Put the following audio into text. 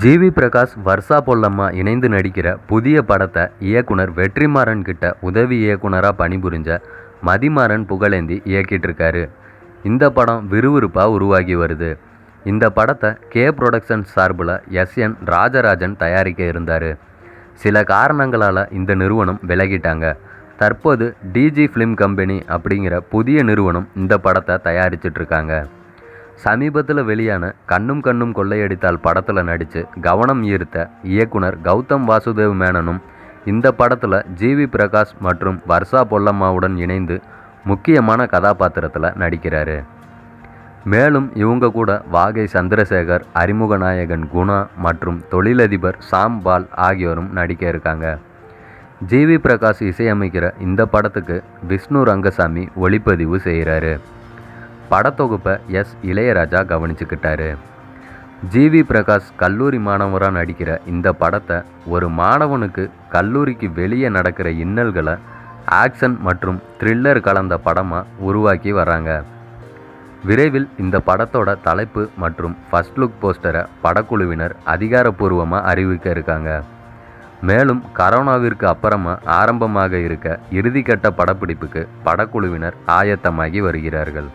GV Prakash Varsha Pollamma இணைந்து நடிக்கிற புதிய படத்தை இயக்குனர் வெற்றிமாறன் கிட்ட உதவி இயக்குனராக பணிபுரிஞ்ச மதிமாறன் புகழேந்தி இயக்கிட்டு இருக்காரு இந்த படம் விறுவிறுப்பாக உருவாகி வருது. இந்த படத்தை கே ப்ரொடக்ஷன் சார்பில் எஸ் என் ராஜராஜன் தயாரிக்க இருந்தார். சில காரணங்களால் இந்த நிறுவனம் விலகிட்டாங்க. தற்போது டிஜி ஃபிலிம் கம்பெனி அப்படிங்கிற புதிய நிறுவனம் இந்த படத்தை தயாரிச்சிட்ருக்காங்க இருக்காங்க சமீபத்தில் வெளியான கண்ணும் கண்ணும் கொள்ளையடித்தால் படத்தில் நடித்து கவனம் ஈர்த்த இயக்குனர் கௌதம் வாசுதேவ் மேனனும் இந்த படத்தில் ஜிவி பிரகாஷ் மற்றும் வர்ஷா பொல்லம்மாவுடன் இணைந்து முக்கியமான கதாபாத்திரத்தில் நடிக்கிறாரு. மேலும் இவங்க கூட வாகை சந்திரசேகர் அறிமுக நாயகன் குணா மற்றும் தொழிலதிபர் சாம்பால் ஆகியோரும் நடிக்க இருக்காங்க. ஜிவி பிரகாஷ் இசையமைக்கிற இந்த படத்துக்கு விஷ்ணு ரங்கசாமி ஒளிப்பதிவு செய்கிறாரு படத்தொகுப்பை எஸ். இளையராஜா கவனிச்சுக்கிட்டாரு. ஜிவி பிரகாஷ் கல்லூரி மாணவராக நடிக்கிற இந்த படத்தை ஒரு மாணவனுக்கு கல்லூரிக்கு வெளியே நடக்கிற இன்னல்களை ஆக்ஷன் மற்றும் த்ரில்லர் கலந்த படமாக உருவாக்கி வராங்க. விரைவில் இந்த படத்தோட தலைப்பு மற்றும் ஃபர்ஸ்ட் லுக் போஸ்டரை படக்குழுவினர் அதிகாரப்பூர்வமாக அறிவிக்க இருக்காங்க. மேலும் கரோனாவிற்கு அப்புறமா ஆரம்பமாக இருக்க இறுதிக்கட்ட படப்பிடிப்புக்கு படக்குழுவினர் ஆயத்தமாகி வருகிறார்கள்.